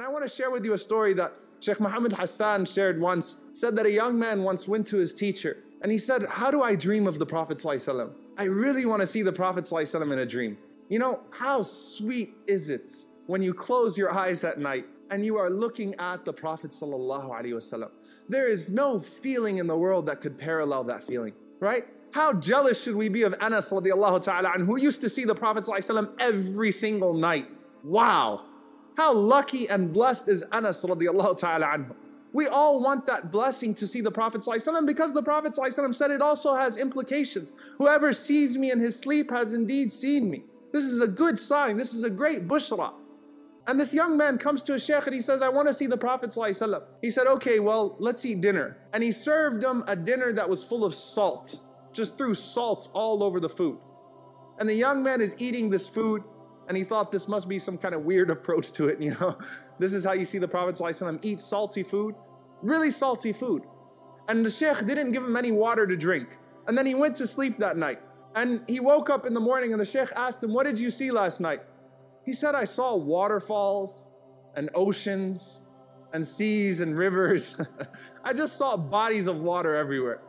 And I want to share with you a story that Sheikh Muhammad Hassan shared once, said that a young man once went to his teacher and he said, How do I dream of the Prophet? ﷺ? I really want to see the Prophet ﷺ in a dream. You know, how sweet is it when you close your eyes at night and you are looking at the Prophet? ﷺ? There is no feeling in the world that could parallel that feeling, right? How jealous should we be of Anas radiallahu anhu used to see the Prophet ﷺ every single night? Wow, How lucky and blessed is Anas radiallahu ta'ala anhu. We all want that blessing to see the Prophet ﷺ because the Prophet ﷺ said it also has implications. Whoever sees me in his sleep has indeed seen me. This is a good sign. This is a great bushra. And this young man comes to a sheikh and he says, I want to see the Prophet. ﷺ. He said, Okay, well, let's eat dinner. And he served him a dinner that was full of salt, just threw salt all over the food. And the young man is eating this food and he thought this must be some kind of weird approach to it, you know. This is how you see the Prophet ﷺ eat salty food, really salty food. And the Sheikh didn't give him any water to drink. And then he went to sleep that night. And he woke up in the morning and the Sheikh asked him, What did you see last night? He said, I saw waterfalls and oceans and seas and rivers. I just saw bodies of water everywhere.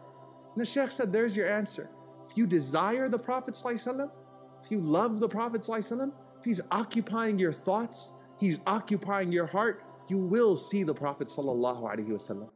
And the Sheikh said, There's your answer. If you desire the Prophet, ﷺ, if you love the Prophet, ﷺ, if he's occupying your thoughts, He's occupying your heart, you will see the Prophet sallallahu alaihi wasallam.